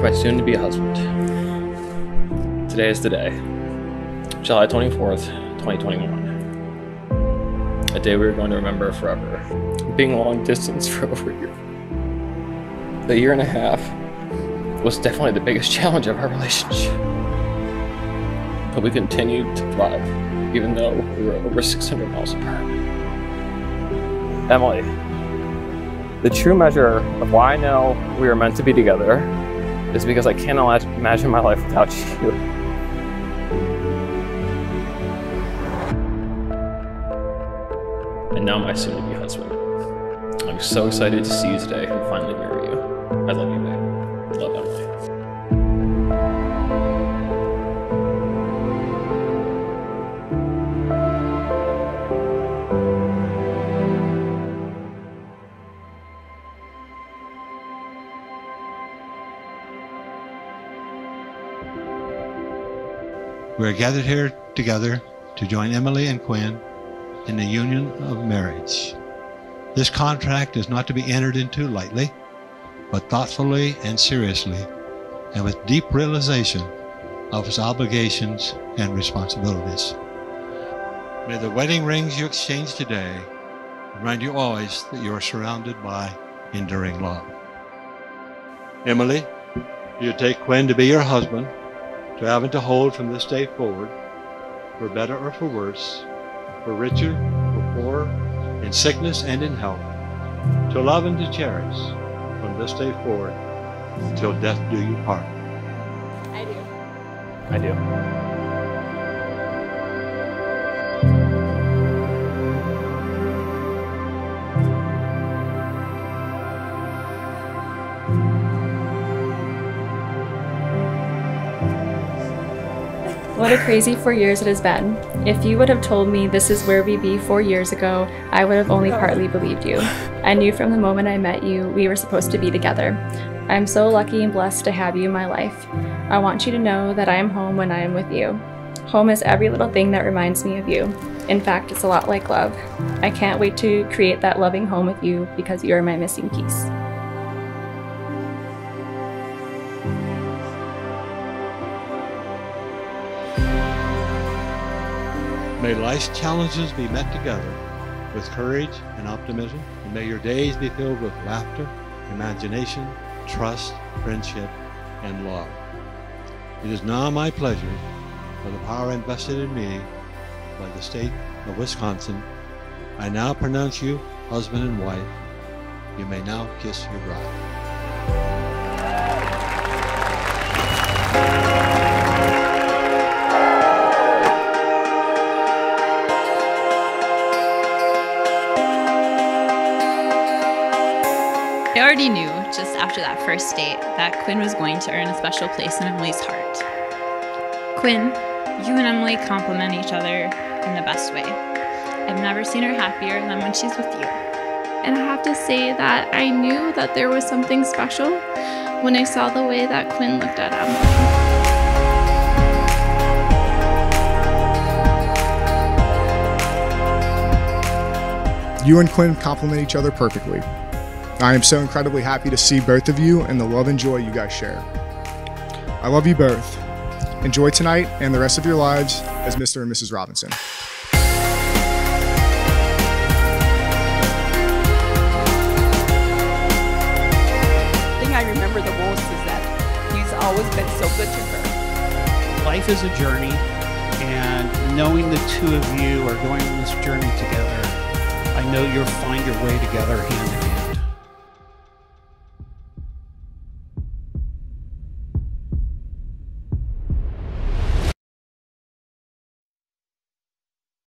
to my soon to be a husband. Today is the day, July 24th, 2021. A day we are going to remember forever. Being long distance for over a year. The year and a half was definitely the biggest challenge of our relationship. But we continued to thrive, even though we were over 600 miles apart. Emily, the true measure of why I know we are meant to be together is because I can't imagine my life without you. And now my soon-to-be husband. I'm so excited to see you today and finally marry you. I love you, babe. Love Emily. We are gathered here together to join Emily and Quinn in the union of marriage. This contract is not to be entered into lightly, but thoughtfully and seriously, and with deep realization of its obligations and responsibilities. May the wedding rings you exchange today remind you always that you are surrounded by enduring love. Emily, you take Quinn to be your husband, to have and to hold from this day forward, for better or for worse, for richer, for poorer, in sickness and in health, to love and to cherish from this day forward till death do you part. I do. I do. What a crazy four years it has been. If you would have told me this is where we'd be four years ago, I would have only partly believed you. I knew from the moment I met you we were supposed to be together. I'm so lucky and blessed to have you in my life. I want you to know that I am home when I am with you. Home is every little thing that reminds me of you. In fact, it's a lot like love. I can't wait to create that loving home with you because you are my missing piece. May life's challenges be met together with courage and optimism, and may your days be filled with laughter, imagination, trust, friendship, and love. It is now my pleasure, by the power invested in me by the state of Wisconsin, I now pronounce you husband and wife. You may now kiss your bride. I already knew, just after that first date, that Quinn was going to earn a special place in Emily's heart. Quinn, you and Emily complement each other in the best way. I've never seen her happier than when she's with you. And I have to say that I knew that there was something special when I saw the way that Quinn looked at Emily. You and Quinn complement each other perfectly. I am so incredibly happy to see both of you and the love and joy you guys share. I love you both. Enjoy tonight and the rest of your lives as Mr. and Mrs. Robinson. The thing I remember the most is that he's always been so good to her. Life is a journey, and knowing the two of you are going on this journey together, I know you'll find your way together hand in